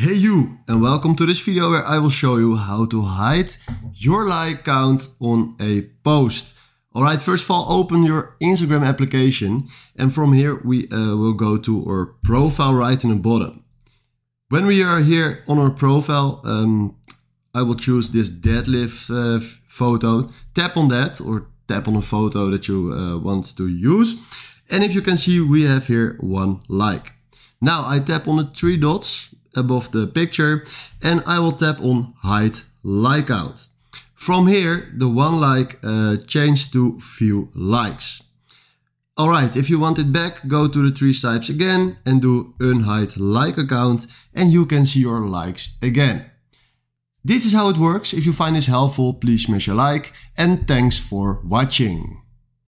Hey you and welcome to this video where I will show you how to hide your like count on a post. Alright, first of all open your Instagram application and from here we uh, will go to our profile right in the bottom. When we are here on our profile, um, I will choose this deadlift uh, photo. Tap on that or tap on a photo that you uh, want to use. And if you can see, we have here one like. Now I tap on the three dots above the picture and I will tap on hide like count. From here, the one like uh, changed to few likes. Alright, if you want it back, go to the three stripes again and do unhide like account and you can see your likes again. This is how it works. If you find this helpful, please smash a like and thanks for watching.